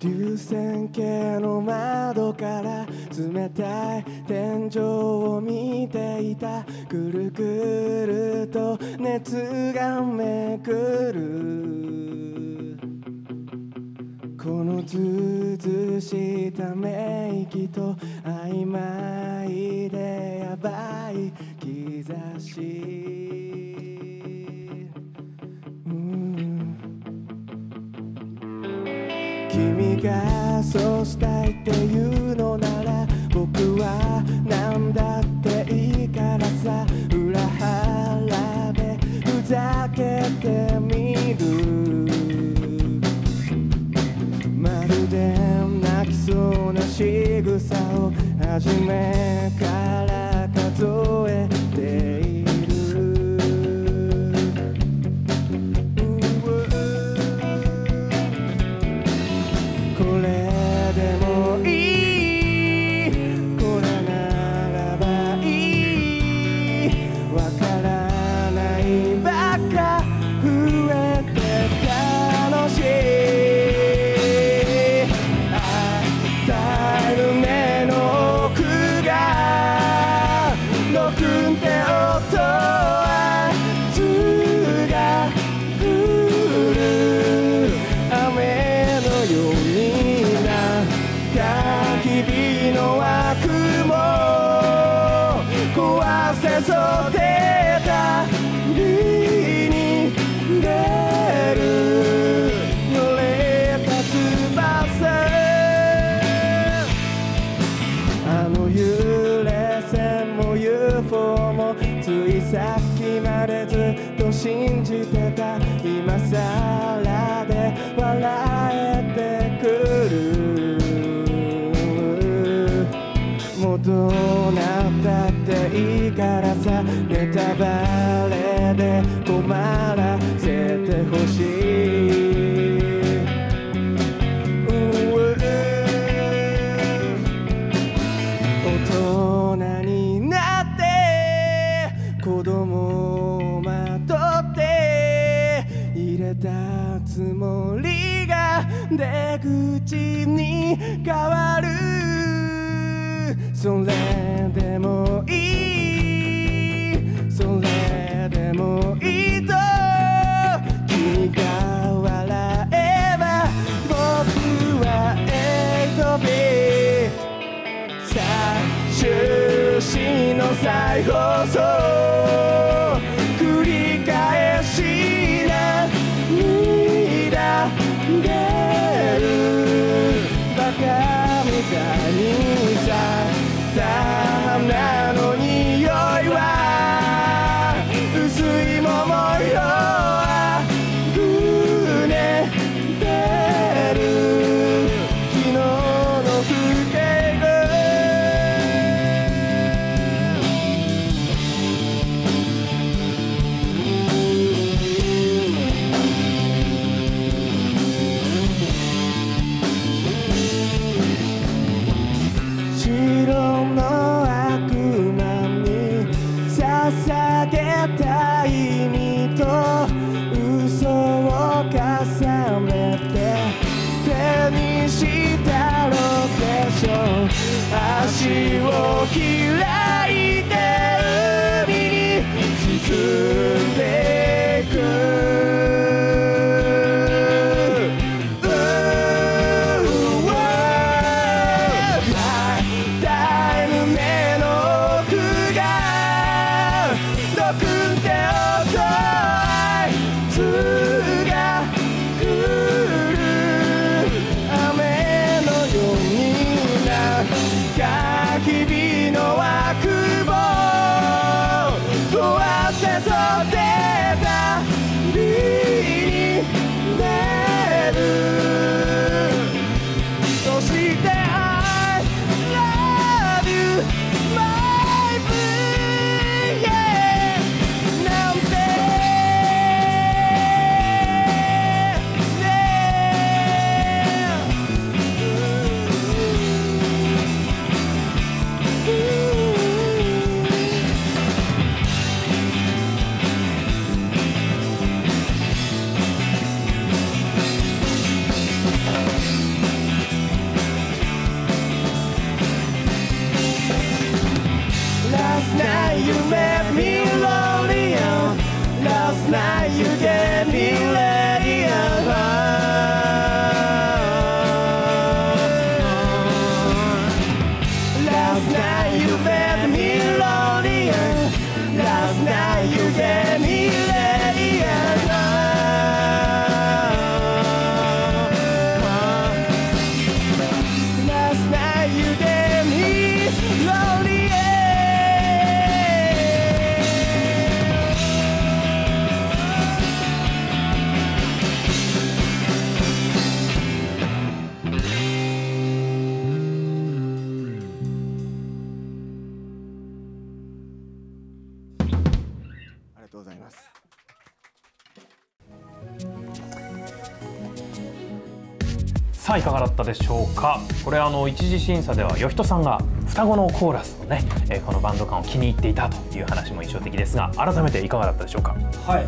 流線形の窓から冷たい天井を見ていたくるくると熱がめくる。このずうずしため息と曖昧でやばい兆し。がそうしたいっていうのなら僕は何だっていいからさ。裏腹でふざけてみる。まるで泣きそうな仕草を初めから数えくんって音はつが降る雨のようになった日々の悪も壊せそうでたりに出るさっきまでずっと信じてた今さらで笑えてくるもうどうなったっていいからさネタバレで困る子供をまとって入れたつもりが出口に変わる。それでもいい。それでもいいと君が笑えば僕はエイトビさあ終始の再放 night you gave me Lady of Last night you made me lonelier. Last night you gave me. さあいかがだったでしょうか？これあの一次審査ではよひとさんが双子のコーラスのね、えーこのバンド感を気に入っていたという話も印象的ですが改めていかがだったでしょうか？はい。